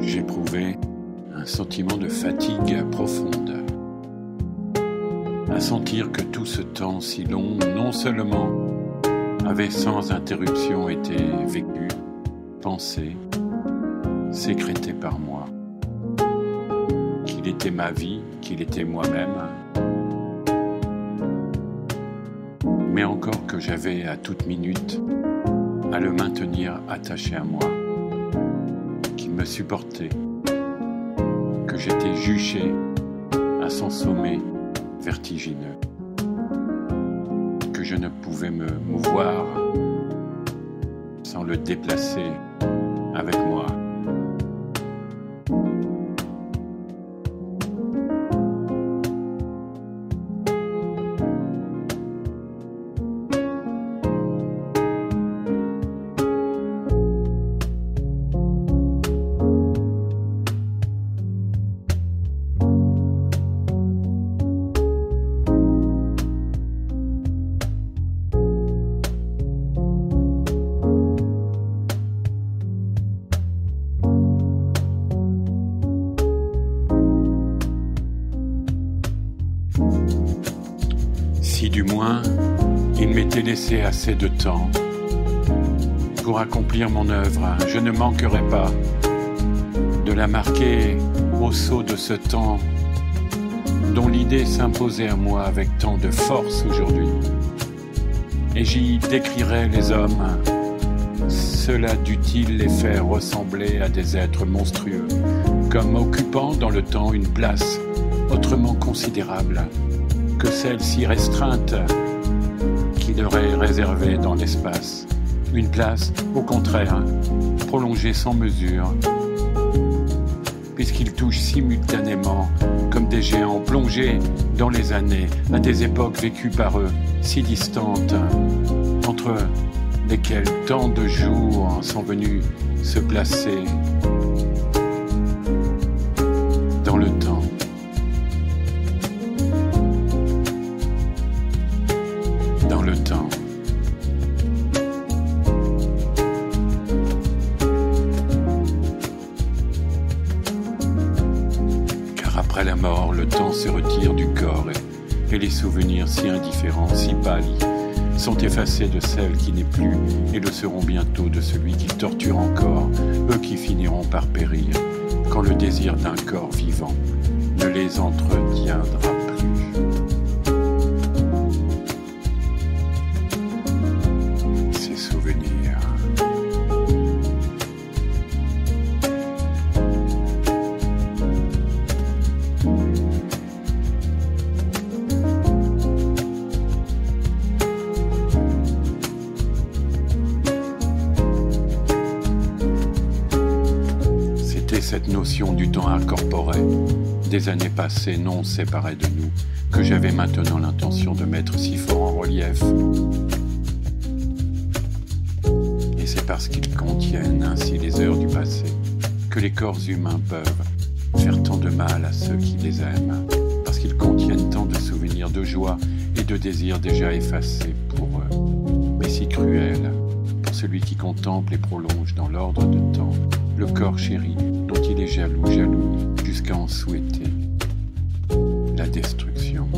j'éprouvais un sentiment de fatigue profonde. À sentir que tout ce temps si long, non seulement avait sans interruption été vécu, pensé, sécrété par moi, qu'il était ma vie, qu'il était moi-même, mais encore que j'avais à toute minute à le maintenir attaché à moi, me supportait, que j'étais juché à son sommet vertigineux, que je ne pouvais me mouvoir sans le déplacer avec moi. Si du moins il m'était laissé assez de temps pour accomplir mon œuvre, je ne manquerai pas de la marquer au saut de ce temps dont l'idée s'imposait à moi avec tant de force aujourd'hui. Et j'y décrirai les hommes. Cela dut-il les faire ressembler à des êtres monstrueux, comme occupant dans le temps une place autrement considérable que celle si restreinte qui leur est réservée dans l'espace. Une place, au contraire, prolongée sans mesure, puisqu'ils touchent simultanément comme des géants plongés dans les années, à des époques vécues par eux, si distantes, entre lesquelles tant de jours sont venus se placer après la mort, le temps se retire du corps et, les souvenirs si indifférents, si pâlis, sont effacés de celle qui n'est plus et le seront bientôt de celui qui torture encore, eux qui finiront par périr, quand le désir d'un corps vivant ne les entretiendra cette notion du temps incorporé, des années passées non séparées de nous, que j'avais maintenant l'intention de mettre si fort en relief. Et c'est parce qu'ils contiennent ainsi les heures du passé que les corps humains peuvent faire tant de mal à ceux qui les aiment, parce qu'ils contiennent tant de souvenirs de joie et de désirs déjà effacés pour eux, mais si cruels celui qui contemple et prolonge dans l'ordre de temps le corps chéri dont il est jaloux, jaloux, jusqu'à en souhaiter la destruction.